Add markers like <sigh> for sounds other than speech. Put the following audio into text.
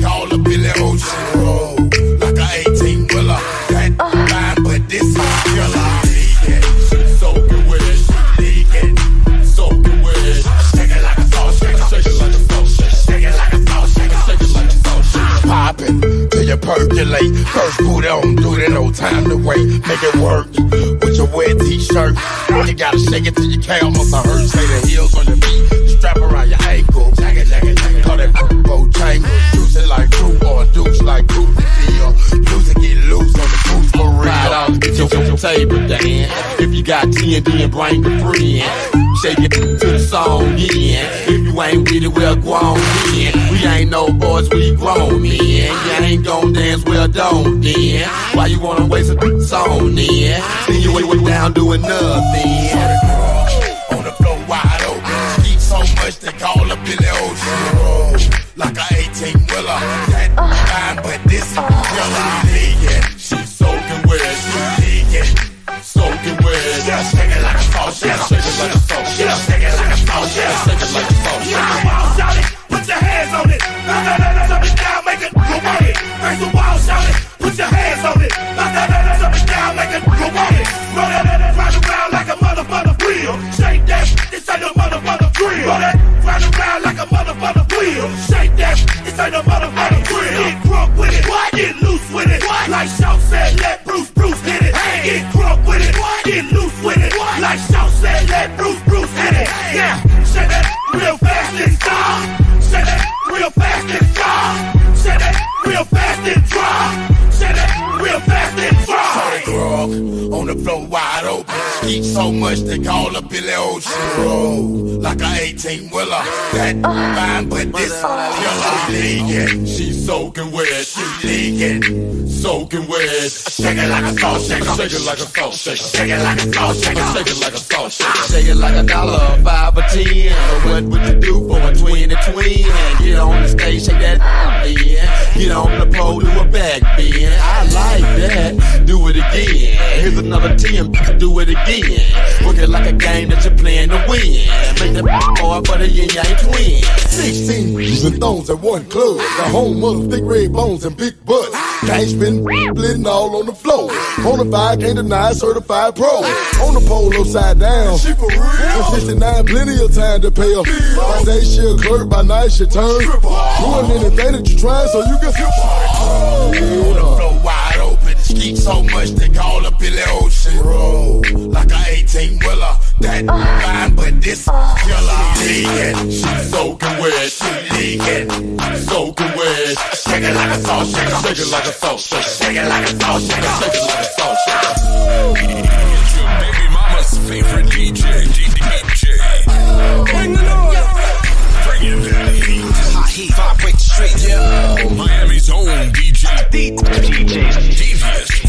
call a Billy Ocean roll like an 18 wheeler. That uh. fine, but this is killer. Percolate, first boot on, do that no time to wait. Make it work with your wet t-shirt. You gotta shake it till your calves must hurt. Say the heels on your table Dan. If you got TNT and bring a friend. Shake it to the song, yeah. If you ain't with it, well, go on, yeah. We ain't no boys, we grown, man. You ain't gon' dance, well, don't, then. Why you wanna waste a <laughs> song, then? See you way, down doing nothing. On the floor wide open. Keep so much they call up in the ocean. Like a 18 wheeler. That fine, but this killer. Yeah, she's soaking wet. She Yeah, salt. Shake it, like a. Yeah, shake it like a shake it like a shout it, put your hands on it. Down, make it go the shout it, put your hands on it. Down, make it go. Roll that, round around like a wheel. Shake that, this ain't no grill. Roll round around like a wheel. Shake that, this ain't no mother, wide open. Eat so much they call up Billy Ocean. Roll like a 18 wheeler. That oh. fine, but this oh. killer leaking. She's soaking wet. She leaking. Soaking wet. Shake it like a salt shaker. Shake it like a salt shaker. Shake it like a salt shaker. Shake it like a salt shaker. Shake it like a dollar, five or ten. But what would you do for a twin and twin? Get on the stage, shake that yeah. Get on the pole, do a back bend. I like that. Do it again. Here's another 10, do it again. Work it like a game that you're playing to win. Make the boy, but a Ying Yang Twin. 16 G's and thongs at one club. The home of thick red bones and big butts. Gang spin, splitting all on the floor. Bonafide, can't deny, certified pro. On the pole, upside down. She for real. 69, plenty of time to pay her. By day, she a clerk, by night, she turn. Doing anything that you try so you can On oh, the floor wide open. Skeet so much they call up Billy Ocean it. Fine, but this girl I'm vegan. She's so. She vegan. soaking wet. Shake it like a salt shaker. Shake it like a salt shaker. Shake it like a salt shaker. Shake it like a salt shaker. It's your baby mama's favorite DJ. DJ. Bring the noise. Bring it down heat. Vibrate straight. Yo. Miami's own DJ. D- DJs. Devious.